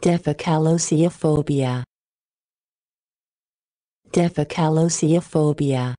Defecalosiophobia. Defecalosiophobia.